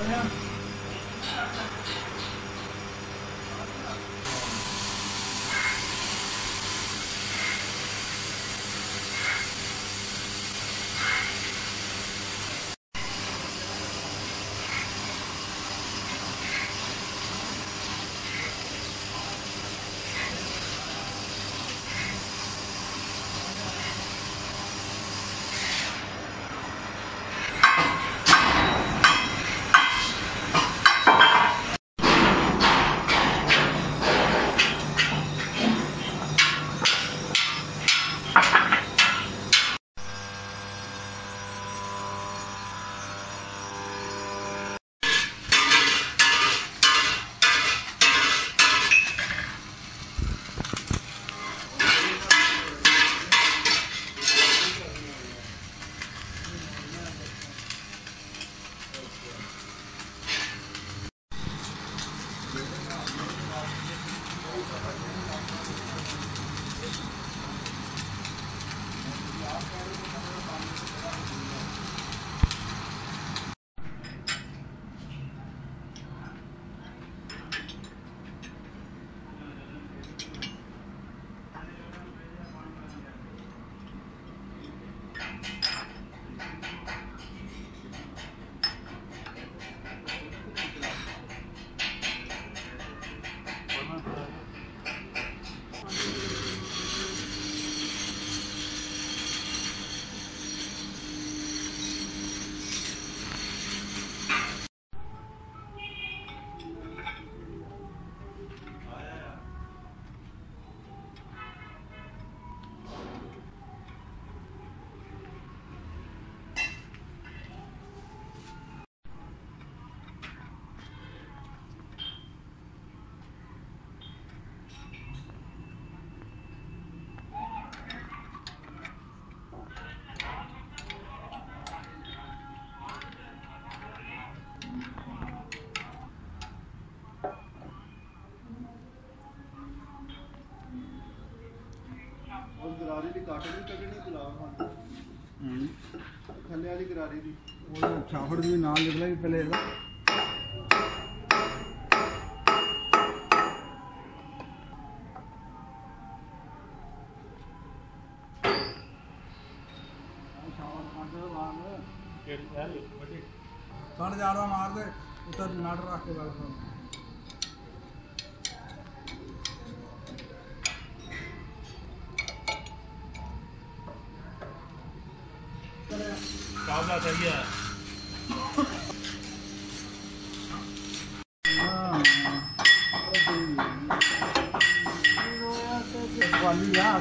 Oh, yeah. ਉਹ ਗਰਾਰੀ ਦੀ ਕੱਟ ਨਹੀਂ ਕੱਢਣੀ ਗੁਲਾਬ ਹਾਂ ਹੂੰ। ਥੱਲੇ ਵਾਲੀ ਗਰਾਰੀ ਦੀ। ਉਹ ਛਾਫੜ ਵੀ ਨਾਲ ਨਿਕਲਿਆ ਵੀ ਪਹਿਲੇ ਇਹਦਾ। ਸਣ ਜਾੜਾ ਮਾਰ ਦੇ ਉੱਤੇ ਨਾਟ ਰੱਖ ਕੇ ਬੈਠ। ਕਾਬਲਾ ਸਹੀ ਹੈ ਵਾਲੀ ਆ